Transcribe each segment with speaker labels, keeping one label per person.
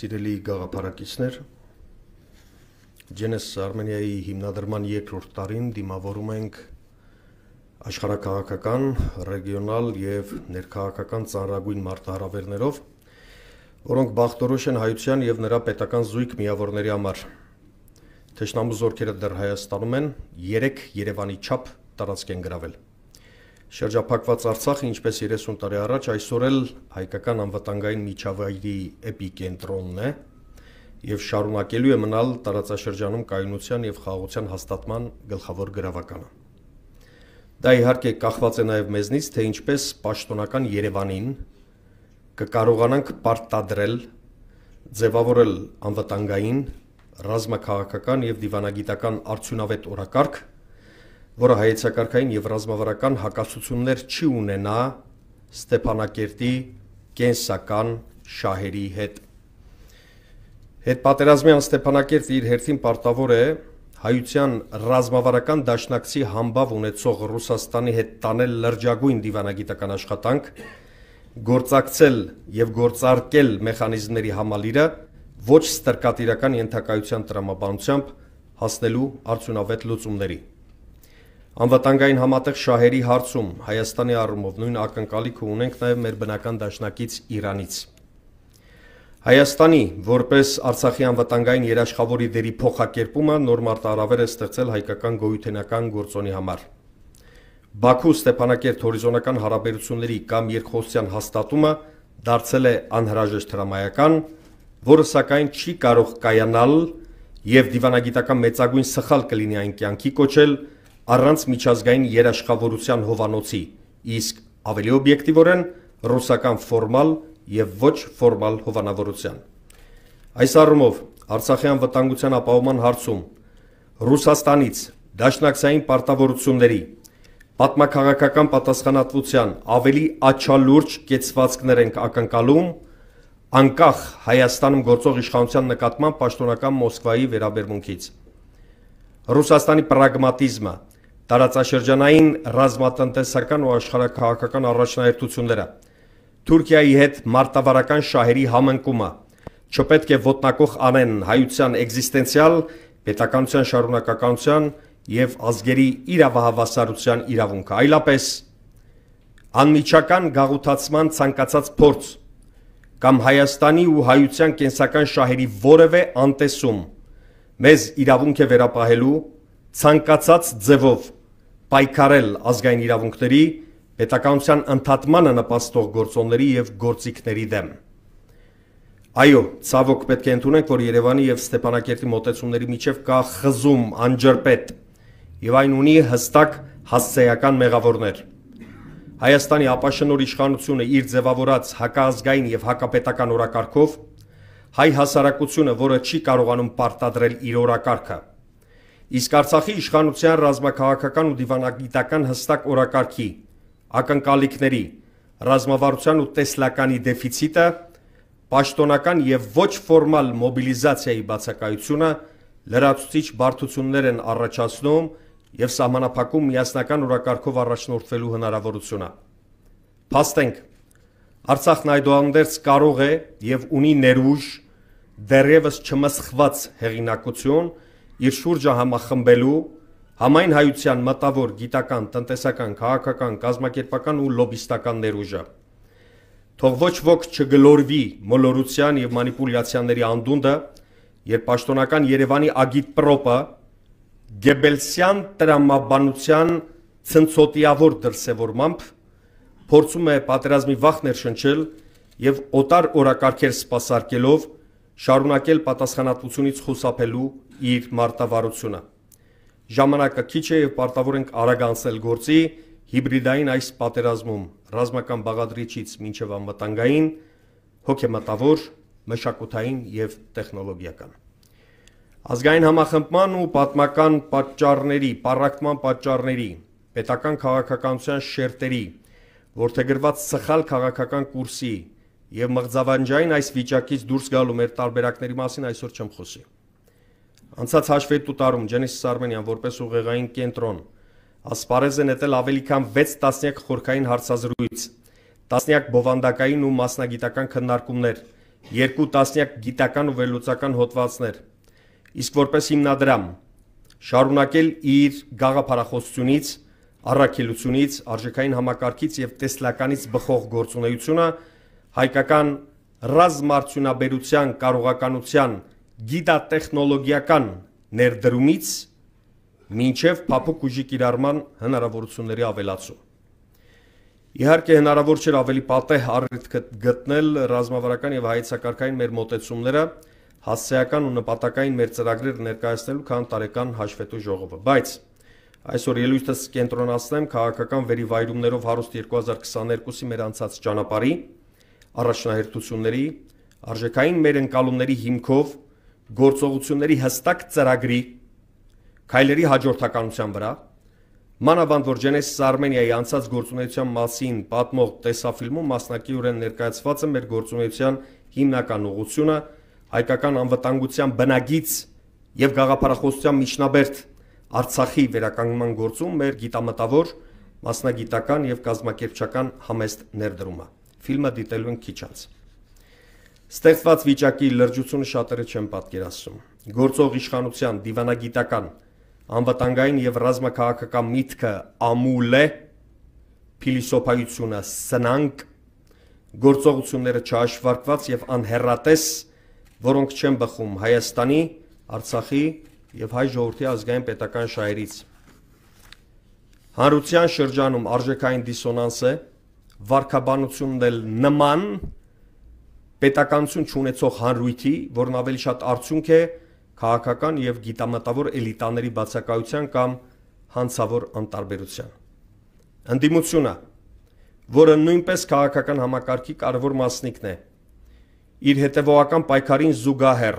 Speaker 1: Սիրելի գաղափարակիցներ, Genesis Armenia-ի հիմնադրման երկրորդ տարին դիմավորում ենք աշխարհակաղակական, ռեգիոնալ եւ ներքաղաքական ծանրագույն մարտահրավերներով, որոնք բախտորոշ են հայության եւ նրա պետական զույգ միավորների համար։ Թշնամու զորքերը դեռ Հայաստանում են 3 Երևանի չափ տարածք են գրավել։ Շրջափակված Արցախը, ինչպես 30 տարի առաջ, այսօր էլ հայկական անվտանգային միջավայրի էպիկենտրոնն է եւ շարունակելու է մնալ տարածաշրջանում կայունության եւ խաղաղության հաստատման գլխավոր գրավականը։ Դա իհարկե կախված է նաեւ մեզնից, թե ինչպես պաշտոնական Երևանին կկարողանանք պարտադրել ձևավորել անվտանգային, ռազմաքաղաքական եւ դիվանագիտական արդյունավետ օրակարգ, որը հայեցակարգային եւ ռազմավարական հակասություններ չի ունենա Ստեփանակերտի կենսական շահերի հետ։ Հետ պատերազմյան Ստեփանակերտը իր հերթին պարտավոր է հայության ռազմավարական դաշնակցի համբավ ունեցող Ռուսաստանի հետ տանել լրջագույն դիվանագիտական աշխատանք, գործակցել եւ գործարկել մեխանիզմների համալիրը ոչ ստրկատիրական ենթակայության տրամաբանությամբ հասնելու արդյունավետ լուծումների։ Անվտանգային համատեղ շահերի հարցում Հայաստանի առումով նույն ակնկալիքը ունենք նաև մեր բնական դաշնակից Իրանից։ Հայաստանի որպես Արցախի անվտանգային երաշխավորի դերի փոխակերպումը նոր մարտահրավեր է ստեղծել հայկական գոյութենական գործոնի համար։ Բաքու Ստեփանակերտ հորիզոնական հարաբերությունների կամ երկխոսության հաստատումը դարձել է անհրաժեշտ հրամայական, որը սակայն չի կարող կայանալ եւ դիվանագիտական մեծագույն սխալ կլինի այն կյանքի կոչել, առանց միջազգային երաշխավորության հովանոցի, իսկ ավելի օբյեկտիվորեն ռուսական ֆորմալ եւ ոչ ֆորմալ հովանավորության։ Այս առումով Արցախյան վտանգության ապահովման հարցում Ռուսաստանից դաշնակցային պարտավորությունների պատմակաղակական պատասխանատվության ավելի աչալուրջ կեցվածքներ ենք ակնկալում անկախ Հայաստանում գործող իշխանության նկատմամբ պաշտոնական Մոսկվայի վերաբերմունքից։ Ռուսաստանի պրագմատիզմը տարածաշրջանային ռազմատնտեսական ու աշխարհակաղակական առաջնահերթությունները, Թուրքիայի հետ մարտավարական շահերի համընկումը չպետք է ոտնակող անեն հայության էգզիստենցիալ, պետականության շարունակականության եւ ազգերի իրավահավասարության իրավունքը, այլապես անմիջական գաղութացման ցանկացած փորձ կամ Հայաստանի ու հայության կենսական շահերի որևէ անտեսում մեզ իրավունք է վերապահելու ցանկացած ձևով պայքարել ազգային իրավունքների, պետականության ընդհատմանը նպաստող գործոնների եւ գործիքների դեմ։ Այո, ցավոք պետք է ընդունենք, որ Երևանի եւ Ստեփանակերտի մոտեցումների միջև կա խզում, անջրպետ եւ այն ունի հստակ հասցեական մեղավորներ։ Հայաստանի ապաշնոր իշխանությունը իր ձևավորած հակազգային եւ հակապետական օրակարգով հայ հասարակությունը, որը չի կարողանում պարտադրել իր օրակարգը, Իսկ Արցախի իշխանության ռազմաքաղաքական ու դիվանագիտական հստակ օրակարգի, ակնկալիքների, ռազմավարության ու տեսլականի դեֆիցիտը, պաշտոնական եւ ոչ ֆորմալ մոբիլիզացիայի բացակայությունը լրացուցիչ բարդություններ են առաջացնում եւ սահմանափակում միասնական օրակարգով առաջնորդվելու հնարավորությունը։ Փաստենք Արցախն այդուհանդերձ կարող է եւ ունի ներուժ դեռևս չմսխված հեղինակություն իր շուրջը համախմբելու համայն հայության մտավոր գիտական, տնտեսական, քաղաքական, կազմակերպական ու լոբիստական ներուժը։ Թող ոչ ոք չգլորվի մոլորության եւ մանիպուլյացիաների անդունդը, երբ պաշտոնական Երևանի ագիտ պրոպը Գեբելսյան տրամաբանության ցնցոտիավոր դրսևորմամբ փորձում է պատերազմի վախներ շնչել եւ օտար օրակարգեր սпасարկելով շարունակել պատասխանատվությունից խուսափելու իր մարտավարությունը։ Ժամանակը քիչ է եւ պարտավոր ենք արագ անցնել գործի հիբրիդային այս պատերազմում ռազմական բաղադրիչից մինչև անվտանգային, հոգեմտավոր, մշակութային եւ տեխնոլոգիական։ Ազգային համախմբման ու պատմական պատճառների, պարակտման պատճառների, պետական քաղաքականության շերտերի, որթեգրված սխալ քաղաքական կուրսի եւ մղձավանջային այս վիճակից դուրս գալու մեր տարբերակների մասին այսօր չեմ խոսի։ Անցած հաշվետու տարում Genesis Armenian որպես ուղեղային կենտրոն ասպարեզ է նետել ավելի քան 6 տասնյակ խորքային հարցազրույց, տասնյակ բովանդակային ու մասնագիտական քննարկումներ երկու տասնյակ գիտական ու վերլուծական հոդվածներ, իսկ որպես հիմնադրամ շարունակել իր գաղափարախոսությունից, առաքելությունից, արժեքային համակարգից եւ տեսլականից բխող գործունեությունը հայկական ռազմարտունաբերության կարողականության գիտատեխնոլոգիական ներդրումից մինչև փափուկ ուժի կիրառման հնարավորությունների ավելացում։ Իհարկե հնարավոր չէր ավելի պատեհ առիթ գտնել ռազմավարական եւ հայեցակարգային մեր մոտեցումները հասցեական ու նպատակային մեր ծրագրերը ներկայացնելու քան տարեկան հաշվետու ժողովը, բայց այսօր ելույթս կենտրոնացնեմ քաղաքական վերիվայրումներով հարուստ 2022-ի մեր անցած ճանապարհի, առաջնահերթությունների, արժեքային մեր ընկալումների հիմքով գործողությունների հստակ ծրագրի քայլերի հաջորդականության վրա Մանավանդ որ Genesis Armenia-ի անցած գործունեության մասին պատմող տեսաֆիլմում մասնակիորեն ներկայացված է մեր գործունեության հիմնական ուղղությունը հայկական անվտանգության բնագից եւ գաղափարախոսության միջնաբերդ Արցախի վերականգնման գործում մեր գիտամտավոր, մասնագիտական եւ կազմակերպչական համեստ ներդրումը։ Ֆիլմը դիտելու են քիչ անց։ Ստեղծված վիճակի լրջությունը շատերը չեն պատկերացնում։ Գործող իշխանության դիվանագիտական, անվտանգային եւ ռազմաքաղաքական միտքը ամուլ է, փիլիսոփայությունը սնանկ, գործողությունները չհաշվարկված եւ անհերատես որոնք չեն բխում Հայաստանի, Արցախի եւ հայ ժողովրդի ազգային պետական շահերից։ Հանրության շրջանում արժեքային դիսոնանս է, վարկաբանությունն էլ նման պետականություն չունեցող հանրույթի, որն ավելի շատ արդյունք է քաղաքական եւ գիտամտավոր էլիտաների բացակայության կամ հանցավոր անտարբերության։ Ընդդիմությունը, որը նույնպես քաղաքական համակարգի կարևոր մասնիկն է, իր հետևողական պայքարին զուգահեռ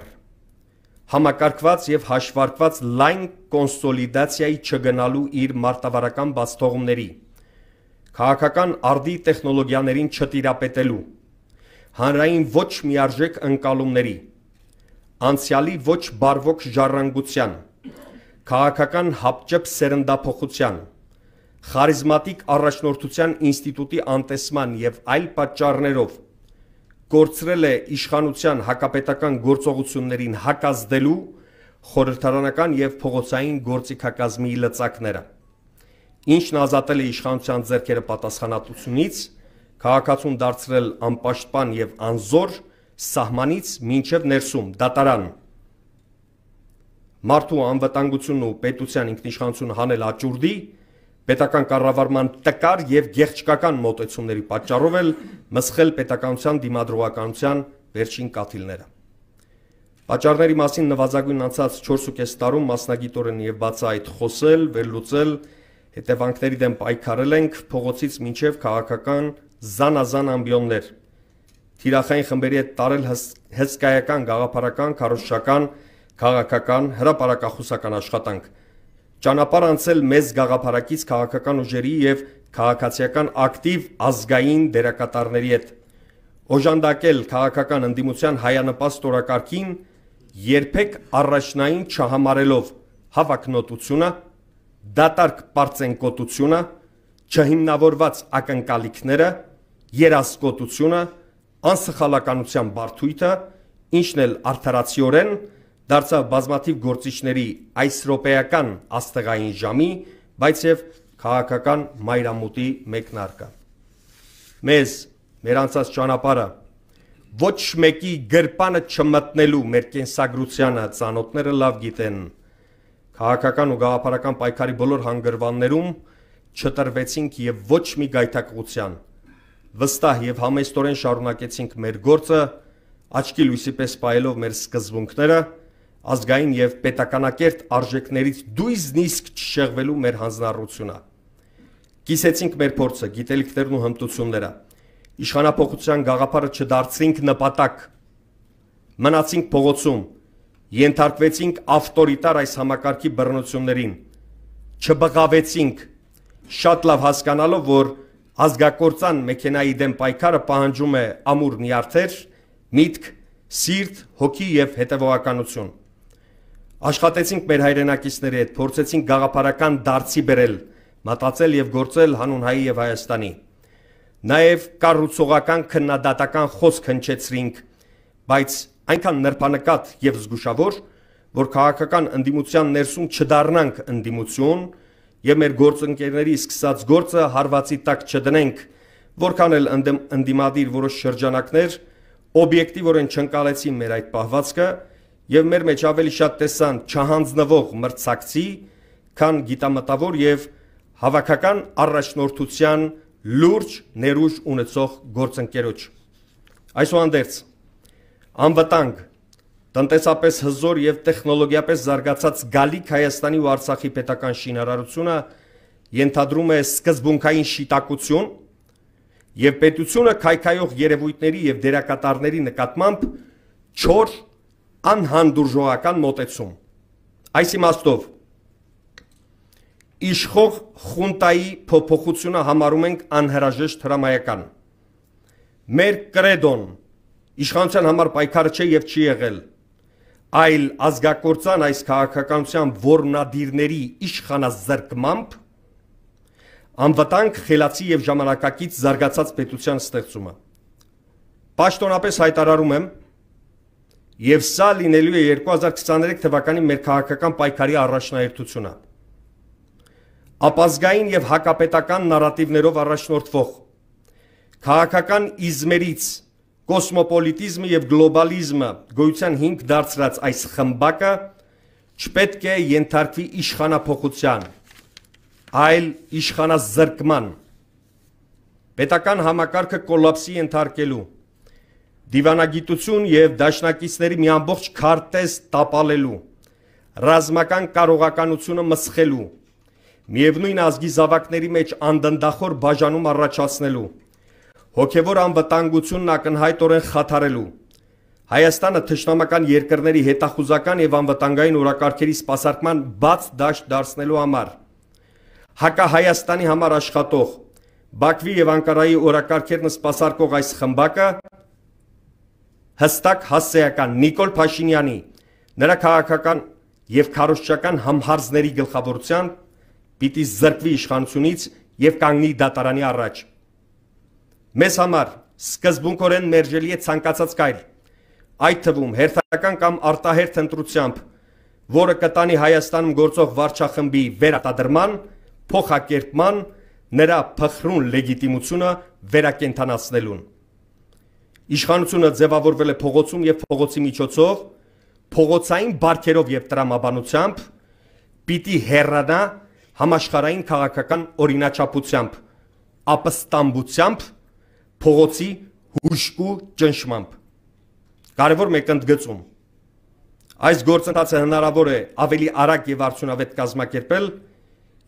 Speaker 1: համակարգված եւ հաշվարկված լայն կոնսոլիդացիայի չգնալու իր մարտավարական բացթողումների քաղաքական արդի տեխնոլոգիաներին չտիրապետելու հանրային ոչ միարժեք ընկալումների անցյալի ոչ բարվոք ժառանգության քաղաքական հապճեպ սերնդափոխության խարիզմատիկ առաջնորդության ինստիտուտի անտեսման եւ այլ պատճառներով կորցրել է իշխանության հակապետական գործողություններին հակազդելու խորհրդարանական եւ փողոցային գործիքակազմի լծակները ինչն ազատել է իշխանության ձեռքերը պատասխանատվությունից քաղաքացուն դարձրել անպաշտպան եւ անզոր սահմանից մինչև ներսում դատարան մարդու անվտանգությունն ու պետության ինքնիշխանությունը հանել աճուրդի պետական կառավարման տկար եւ գեղչկական մոտեցումների պատճառով էլ մսխել պետականության դիմադրողականության վերջին կաթիլները։ Պատճառների մասին նվազագույն անցած 4.5 տարում մասնագիտորեն եւ բացահայտ խոսել, վերլուծել, հետևանքների դեմ պայքարել ենք փողոցից մինչև քաղաքական զանազան ամբիոններ։ Թիրախային խմբերի հետ տարել հսկայական գաղափարական, քարոշչական, քաղաքական, հրապարակախոսական աշխատանք ճանապարհ անցել մեծ գաղափարակից քաղաքական ուժերի եւ քաղաքացիական ակտիվ ազգային դերակատարների հետ օժանդակել քաղաքական ընդդիմության հայանպաստ օրակարգին երբեք առաջնային չհամարելով հավակնոտությունը դատարկ པարծենկոտությունը չհիմնավորված ակնկալիքները երասկոտությունը անսխալականության բարթույթը ինչն էլ արդարացիորեն դարձավ բազմաթիվ գործիչների այս ռոպեական աստղային ժամի, բայց եւ քաղաքական մայրամուտի մեկնարկը։ Մեզ մեր անցած ճանապարհը ոչ մեկի գրպանը չմտնելու մեր կենսագրությանը ծանոթները լավ գիտեն։ Քաղաքական ու գաղափարական պայքարի բոլոր հանգրվաններում չտրվեցինք եւ ոչ մի գայթակղության վստահ եւ համեստորեն շարունակեցինք մեր գործը աչքի լույսի պես պայելով մեր սկզբունքները ազգային եւ պետականակերտ արժեքներից դույզնիսկ չշեղվելու մեր հանձնառությունը։ Կիսեցինք մեր փորձը, գիտելիքներն ու հմտությունները։ Իշխանապողության գաղափարը չդարձրինք նպատակ։ Մնացինք փողոցում, ենթարկվեցինք ավտորիտար այս համակարգի բռնություններին։ Չբղավեցինք, շատ լավ հասկանալով, որ ազգակործան մեքենայի դեմ պայքարը պահանջում է ամուր նյարդեր, միտք, սիրտ, հոգի եւ հետևողականություն Աշխատեցինք մեր հայրենակիցների հետ, փորձեցինք գաղափարական դարձի բերել, մտածել եւ գործել հանուն հայի եւ Հայաստանի։ Նաեւ կառուցողական քննադատական խոսք հնչեցրինք, բայց այնքան նրբանկատ եւ զգուշավոր, որ քաղաքական ընդդիմության ներսում չդառնանք ընդդիմություն եւ մեր գործընկերների սկսած գործը հարվածի տակ չդնենք, որքան էլ ընդդիմադիր որոշ շրջանակներ օբյեկտիվորեն չընկալեցին մեր այդ պահվածքը եւ մեր մեջ ավելի շատ տեսան չհանձնվող մրցակցի, քան գիտամտավոր եւ հավաքական առաջնորդության լուրջ ներուժ ունեցող գործընկերոջ։ Այսուհանդերձ անվտանգ տնտեսապես հզոր եւ տեխնոլոգիապես զարգացած գալիք Հայաստանի ու Արցախի պետական շինարարությունը ենթադրում է սկզբունքային շիտակություն եւ պետությունը քայքայող երևույթների եւ դերակատարների նկատմամբ չոր անհանդուրժողական մոտեցում։ Այս իմաստով իշխող խունտայի փոփոխությունը համարում ենք անհրաժեշտ հրամայական։ Մեր կրեդոն իշխանության համար պայքարը չէ եւ չի եղել, այլ ազգակործան այս քաղաքականության որնադիրների իշխանազրկմամբ անվտանգ, խելացի եւ ժամանակակից զարգացած պետության ստեղծումը։ Պաշտոնապես հայտարարում եմ, եւ սա լինելու է 2023 թվականի մեր քաղաքական պայքարի առաջնահերթությունը ապազգային եւ հակապետական նարատիվներով առաջնորդվող քաղաքական իզմերից կոսմոպոլիտիզմը եւ գլոբալիզմը գոյության հիմք դարձրած այս խմբակը չպետք է ենթարկվի իշխանապողության, այլ իշխանազրկման։ Պետական համակարգը կոլապսի ենթարկելու, դիվանագիտություն եւ դաշնակիցների մի ամբողջ քարտեզ տապալելու, ռազմական կարողականությունը մսխելու միևնույն ազգի զավակների մեջ անդնդախոր բաժանում առաջացնելու, հոգևոր անվտանգությունն ակնհայտորեն խաթարելու, Հայաստանը թշնամական երկրների հետախուզական եւ անվտանգային օրակարգերի սպասարկման բաց դաշտ դարձնելու համար հակա Հայաստանի համար աշխատող Բաքվի եւ Անկարայի օրակարգերն սպասարկող այս խմբակը հստակ հասցեական Նիկոլ Փաշինյանի նրա քաղաքական եւ քարոշչական համհարզների գլխավորությամբ պիտի զրկվի իշխանությունից եւ կանգնի դատարանի առաջ։ Մեզ համար սկզբունքորեն մերժելի է ցանկացած կայլ, այդ թվում հերթական կամ արտահերթ ընտրությամբ, որը կտանի Հայաստանում գործող վարչախմբի վերարտադրման, փոխակերպման, նրա փխրուն լեգիտիմությունը վերակենթանացնելուն։ Իշխանությունը ձևավորվել է փողոցում եւ փողոցի միջոցով, փողոցային բարքերով եւ տրամաբանությամբ պիտի հեռանա համաշխարային քաղաքական օրինաչափությամբ, ապստամբությամբ, փողոցի հուշկու ճնշմամբ։ Կարևոր մեկ ընդգծում։ Այս գործընթացը հնարավոր է ավելի արագ եւ արդյունավետ կազմակերպել,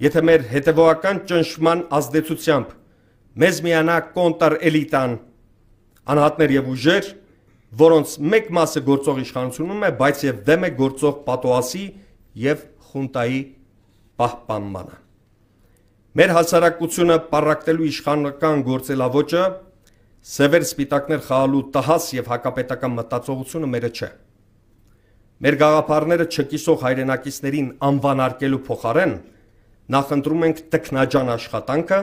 Speaker 1: եթե մեր հետևողական ճնշման ազդեցությամբ մեզ միանա կոնտր էլիտան, անհատներ եւ ուժեր, որոնց մեկ մասը գործող իշխանությունում է, բայց եւ դեմ է գործող պատոասի եւ խունտայի պահպանմանը։ Մեր հասարակությունը պարակտելու իշխանական գործելավոճը սևեր սպիտակներ խաղալու տհաս եւ հակապետական մտածողությունը մերը չէ։ Մեր գաղափարները չկիսող հայրենակիցներին անվանարկելու փոխարեն նախընտրում ենք տքնաջան աշխատանքը,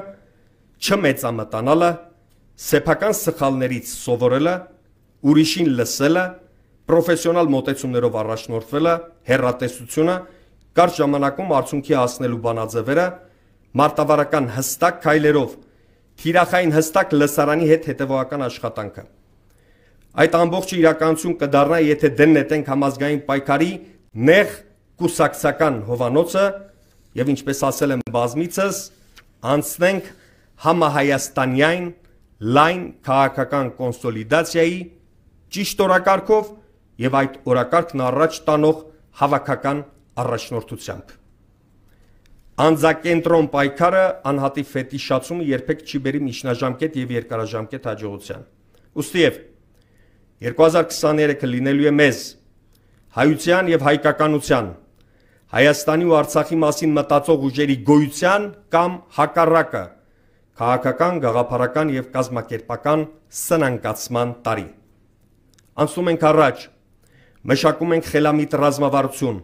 Speaker 1: չմեծամտանալը, սեփական սխալներից սովորելը, ուրիշին լսելը, պրոֆեսիոնալ մոտեցումներով առաջնորդվելը, հերատեսությունը կարճ ժամանակում արդյունքի հասնելու բանաձևերը մարտավարական հստակ քայլերով թիրախային հստակ լսարանի հետ հետևողական աշխատանքը այդ ամբողջը իրականություն կդառնա եթե դեն նետենք համազգային պայքարի նեղ կուսակցական հովանոցը եւ ինչպես ասել եմ բազմիցս անցնենք համահայաստանյան լայն քաղաքական կոնսոլիդացիայի ճիշտ օրակարգով եւ այդ օրակարգն առաջ տանող հավաքական առաջնորդությամբ։ Անձակենտրոն պայքարը անհատի ֆետիշացումը երբեք չի բերի միջնաժամկետ եւ երկարաժամկետ հաջողության։ Ոստիև 2023-ը լինելու է մեզ հայության եւ հայկականության Հայաստանի ու Արցախի մասին մտածող ուժերի գոյության կամ հակառակը քաղաքական, գաղափարական եւ կազմակերպական սնանկացման տարի։ Անցնում ենք առաջ, մշակում ենք խելամիտ ռազմավարություն,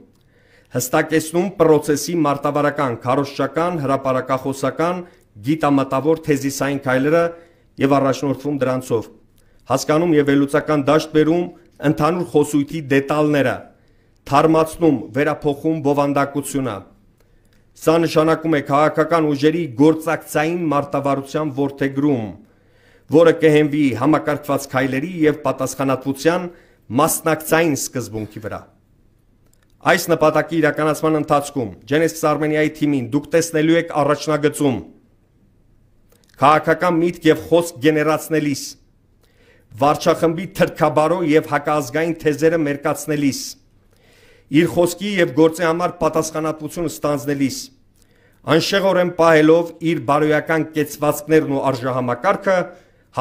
Speaker 1: հստակեցնում պրոցեսի մարտավարական, քարոշչական, հրաապարակախոսական, գիտամտավոր թեզիսային քայլերը եւ առաջնորդվում դրանցով, հասկանում եւ ելուցական դաշտ բերում ընդհանուր խոսույթի դետալները, թարմացնում վերափոխում բովանդակությունը։ Սա նշանակում է քաղաքական ուժերի գործակցային մարտավարության ворթեգրում, որը կհենվի համակարգված քայլերի եւ պատասխանատվության մասնակցային սկզբունքի վրա։ Այս նպատակի իրականացման ընթացքում Genesis Armenia-ի թիմին դուք տեսնելու եք առաջնագծում քաղաքական միտք եւ խոսք գեներացնելիս վարչախմբի թրքաբարո եւ հակազգային թեզերը մերկացնելիս, իր խոսքի եւ գործի համար պատասխանատվություն ստանձնելիս, անշեղորեն պահելով իր բարոյական կեցվածքներն ու արժահամակարգը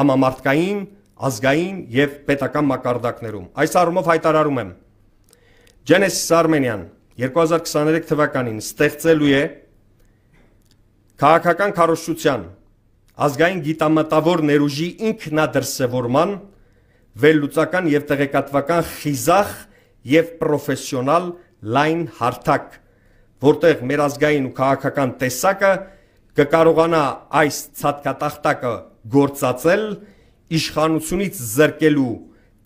Speaker 1: համամարտկային, ազգային եւ պետական մակարդակներում։ Այս առումով հայտարարում եմ. Genesis Armenian 2023 թվականին ստեղծելու է քաղաքական քարոշչության ազգային գիտամտավոր ներուժի ինքնադրսևորման, վերլուծական եւ տեղեկատվական խիզախ եւ պրոֆեսիոնալ լայն հարթակ, որտեղ մեր ազգային ու քաղաքական տեսակը կկարողանա այս ցածկատախտակը գործածել իշխանությունից զրկելու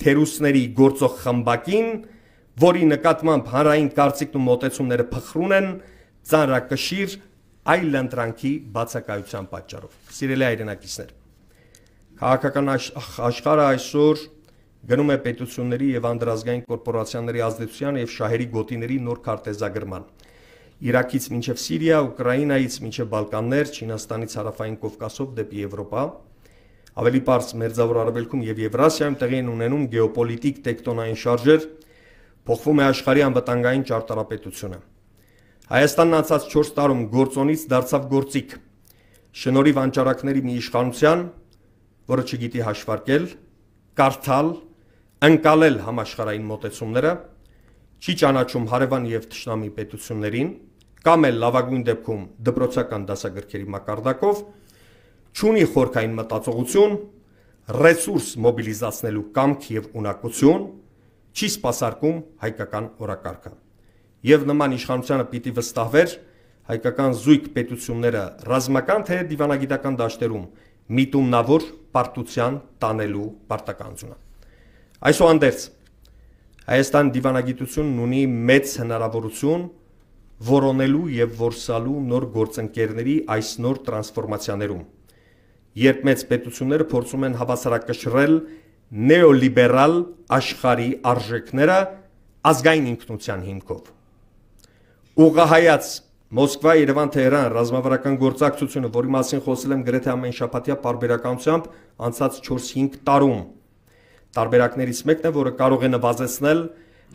Speaker 1: թերուսների գործող խմբակին, որի նկատմամբ հանրային կարծիքն ու մոտեցումները փխրուն են, ծանրակշիռ այլ ընտրանքի բացակայության պատճառով։ Սիրելի հայրենակիցներ, քաղաքական աշխարհը այսօր գնում է պետությունների եւ անդրազգային կորպորացիաների ազդեցության եւ շահերի գոտիների նոր քարտեզագրման։ Իրաքից մինչև Սիրիա, Ուկրաինայից մինչև Բալկաններ, Չինաստանից հարավային Կովկասով դեպի Եվրոպա, ավելի པարզ Մերձավոր Արևելքում եւ Եվրասիայում տեղի են ունենում գեոպոլիտիկ տեկտոնային շարժեր, փոխվում է աշխարհի անվտանգային ճարտարապետությունը։ Հայաստանն անցած 4 տարում գործոնից դարձավ գործիք։ Շնորհիվ անճարակների մի իշխանության, որը չգիտի հաշվարկել, կարդալ, ընկալել համաշխարհային մոտեցումները, չի ճանաչում հարևան եւ ճշնամի պետություններին, կամ էլ լավագույն դեպքում դպրոցական դասագրքերի մակարդակով, ճունի խորքային մտածողություն, ռեսուրս մոբիլիզացնելու կամք եւ ունակություն, չի սпасարկում հայկական օրակարգը։ Եվ նման իշխանությանը պիտի վստահվեր հայկական զույգ պետությունները ռազմական թե դիվանագիտական դաշտերում միտումնավոր պարտության տանելու պարտականությունը։ Այսուհանդերձ Հայաստան դիվանագիտությունն ունի մեծ հնարավորություն որոնելու եւ որսալու նոր գործընկերների այս նոր տրանսֆորմացիաներում։ Երբ մեծ պետությունները փորձում են հավասարակշռել նեոլիբերալ աշխարհի արժեքները ազգային ինքնության հիմքով ուղղահայաց Մոսկվա, Երևան, Թեհրան ռազմավարական գործակցությունը, որի մասին խոսել եմ գրեթե ամեն շաբաթյա բարբերականությամբ անցած 4-5 տարում։ Տարբերակներից մեկն է, որը կարող է նվազեցնել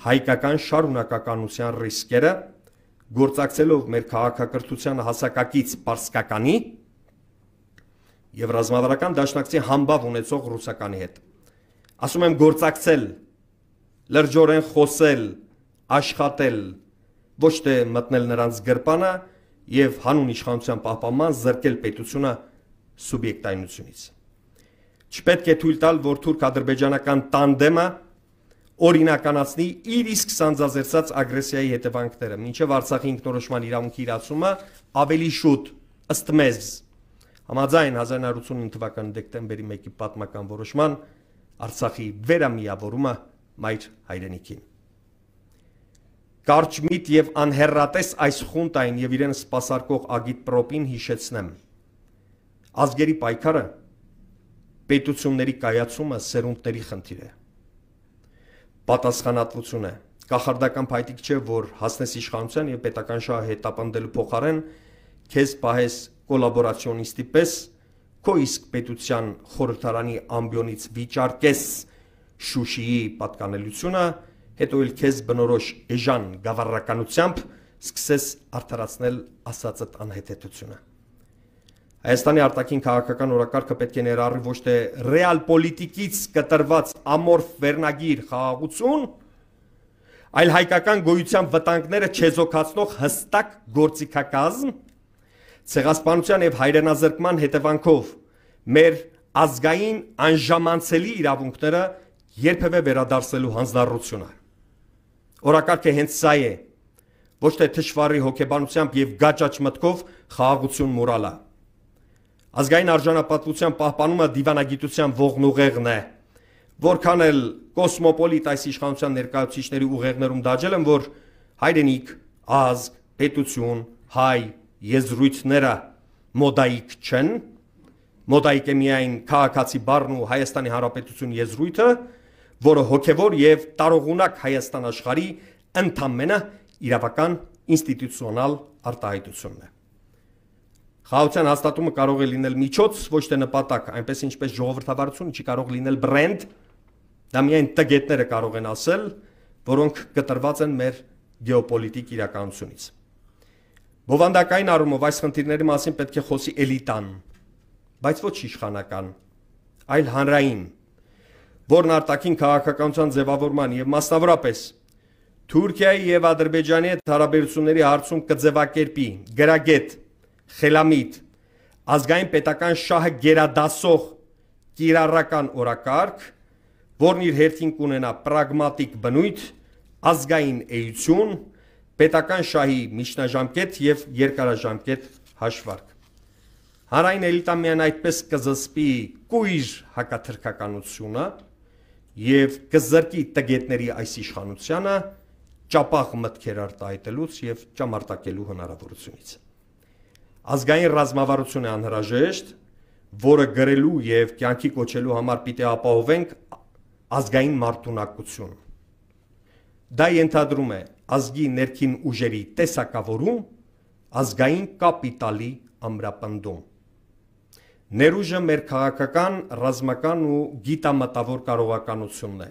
Speaker 1: հայկական շարունակականության ռիսկերը, գործակցելով մեր քաղաքակրթության հասակակից պարսկականի եւ ռազմավարական դաշնակցի համբավ ունեցող ռուսականի հետ։ Ասում եմ գործակցել, լրջորեն խոսել, աշխատել, ոչ թե մտնել նրանց գրպանը եւ հանուն իշխանության պահպանման զրկել պետությունը սուբյեկտայնությունից։ Չպետք է թույլ տալ, որ թուրք-ադրբեջանական տանդեմը օրինականացնի իր իսկ սանձազերծած ագրեսիայի հետևանքները, մինչև Արցախի ինքնորոշման իրավունքի իրացումը ավելի շուտ ըստ մեզ համաձայն 1989 թվականի դեկտեմբերի 1-ի պատմական որոշման Արցախի վերամիավորումը մայր հայրենիքին։ Կարճ միտ եւ անհերրատես այս խունտային եւ իրեն սпасարկող ագիտ պրոպին հիշեցնեմ։ Ազգերի պայքարը պետությունների կայացումը սերունդների խնդիր է։ Պատասխանատվություն է։ Կախարդական փայտիկ չէ, որ հասնես իշխանության եւ պետական շահը հետապնդելու փոխարեն քեզ պահես կոլաբորացիոնիստի պես քո իսկ պետության խորհրդարանի ամբիոնից վիճարկես Շուշիի պատկանելությունը հետո էլ քեզ բնորոշ էժան գավառականությամբ սկսես արդարացնել ասածդ անհետեթությունը։ Հայաստանի արտաքին քաղաքական օրակարգը պետք է ներառի ոչ թե ռեալ պոլիտիկից կտրված ամորֆ վերնագիր խաղաղություն, այլ հայկական գոյության վտանգները չեզոքացնող հստակ գործիքակազմ, ցեղասպանության եւ հայրենազրկման հետևանքով մեր ազգային անժամանցելի իրավունքները երբևէ վերադարձելու հանձնառությունը Օրակարգը հենց սա է։ Ոչ թե թշվառի հոգեբանությամբ եւ գաճաճ մտքով խաղաղություն մուրալա։ Ազգային արժանապատվության պահպանումը դիվանագիտության ողնուղեղն է, որքան էլ կոսմոպոլիտ այս իշխանության ներկայացուցիչների ուղեղներում դաջել են, որ հայրենիք, ազգ, պետություն, հայ, եզրույթները մոդայիկ չեն, մոդայիկ է միայն քաղաքացի բառն ու Հայաստանի Հանրապետություն եզրույթը, որը հոգևոր եւ տարողունակ Հայաստան աշխարհի ընդամենը իրավական ինստիտուցիոնալ արտահայտությունն է։ Խաղաղության հաստատումը կարող է լինել միջոց, ոչ թե նպատակ, այնպես ինչպես ժողովրդավարությունը չի կարող լինել բրենդ, դա միայն տգետները կարող են ասել, որոնք կտրված են մեր գեոպոլիտիկ իրականությունից։ Բովանդակային առումով այս խնդիրների մասին պետք է խոսի էլիտան, բայց ոչ իշխանական, այլ հանրային, որն արտաքին քաղաքականության ձևավորման եւ մասնավորապես Թուրքիայի եւ Ադրբեջանի հետ հարաբերությունների հարցում կձևակերպի գրագետ, խելամիտ, ազգային պետական շահը գերադասող կիրառական օրակարգ, որն իր հերթին կունենա պրագմատիկ բնույթ, ազգային էություն, պետական շահի միջնաժամկետ եւ երկարաժամկետ հաշվարկ։ Հանրային էլիտան միայն այդպես կզսպի կույր հակաթրքականությունը եւ կզրկի տգետների այս իշխանությանը ճապախ մտքեր արտահայտելուց եւ ճամարտակելու հնարավորությունից։ Ազգային ռազմավարություն է անհրաժեշտ, որը գրելու եւ կյանքի կոչելու համար պիտի ապահովենք ազգային մարտունակություն։ Դա ենթադրում է ազգի ներքին ուժերի տեսակավորում, ազգային կապիտալի ամրապնդում։ Ներուժը մեր քաղաքական, ռազմական ու գիտամտավոր կարողականությունն է։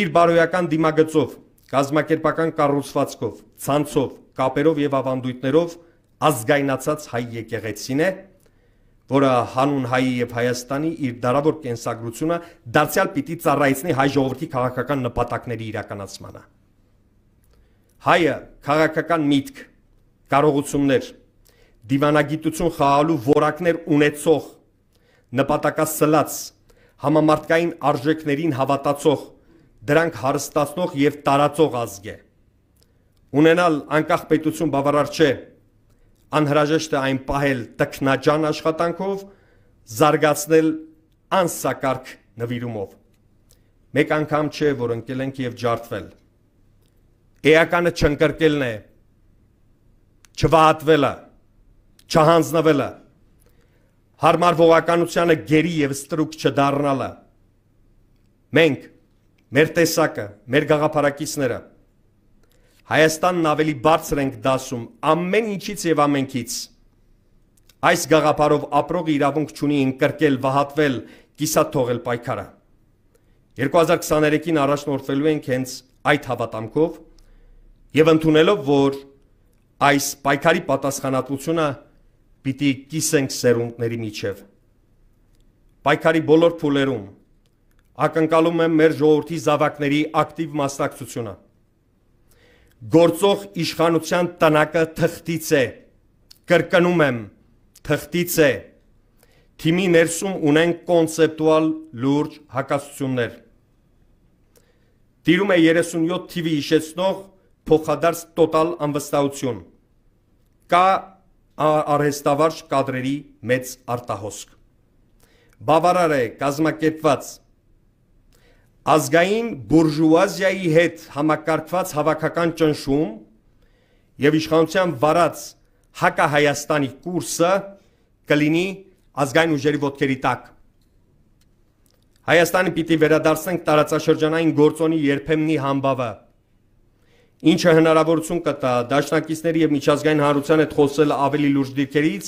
Speaker 1: Իր բարոյական դիմագծով, կազմակերպական կառուցվածքով, ցանցով, կապերով եւ ավանդույթներով ազգայնացած հայ եկեղեցին է, որը հանուն հայի եւ Հայաստանի իր դարավոր կենսագրությունը դարձյալ պիտի ծառայեցնի հայ ժողովրդի քաղաքական նպատակների իրականացմանը։ Հայը քաղաքական միտք, կարողություններ, դիվանագիտություն խաղալու որակներ ունեցող, նպատակասլաց, համամարտկային արժեքներին հավատացող, դրանք հարստացնող եւ տարածող ազգ է։ Ունենալ անկախ պետություն բավարար չէ, անհրաժեշտ է այն պահել տքնաջան աշխատանքով, զարգացնել անսակարգ նվիրումով։ Մեկ անգամ չէ, որ ընկել ենք եւ ջարդվել։ Էականը չընկրկելն է, չվահատվելը, չհանձնվելը, հարմարվողականությանը գերի եւ ստրուկ չդառնալը։ Մենք, մեր տեսակը, մեր գաղափարակիցները Հայաստանն ավելի բարձր ենք դասում ամեն ինչից եւ ամենքից։ Այս գաղափարով ապրող իրավունք ունի ընկրկել, վհատվել, կիսատ թողել պայքարը։ 2023-ին առաջնորդվելու ենք հենց այդ հավատամքով եւ ընդունելով, որ այս պայքարի պատասխանատվությունը պիտի կիսենք սերունդների միջև։ Պայքարի բոլոր փուլերում ակնկալում եմ մեր ժողովրդի զավակների ակտիվ մասնակցությունը։ Գործող իշխանության տնակը թղթից է։ Կրկնում եմ, թղթից է։ Թիմի ներսում ունեն կոնցեպտուալ լուրջ հակասություններ։ Տիրում է 37 թիվի հիշեցնող փոխադարձ տոտալ անվստահություն։ Կա արհեստավարժ կադրերի մեծ արտահոսք։ Բավարար է կազմակերպված ազգային բուրժուազիայի հետ համակարգված հավաքական ճնշում եւ իշխանության վարած հակահայաստանի կուրսը կլինի ազգային ուժերի ոտքերի տակ։ Հայաստանը պիտի վերադարձնենք տարածաշրջանային գործոնի երբեմնի համբավը ինչը հնարավորություն կտա դաշնակիցների եւ միջազգային հանրության հետ խոսել ավելի լուրջ դիրքերից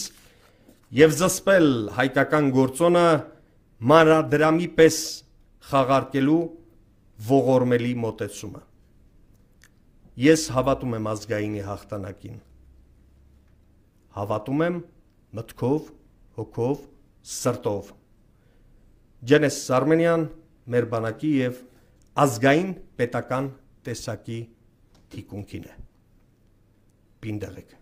Speaker 1: եւ զսպել հայկական գործոնը մանրադրամի պես խաղարկելու ողորմելի մոտեցումը։ Ես հավատում եմ ազգայինի հաղթանակին։ Հավատում եմ մտքով, հոգով, սրտով։ Ջենես Սարմենյան, մեր բանակի եւ ազգային պետական տեսակի tic un kine. Pindarek.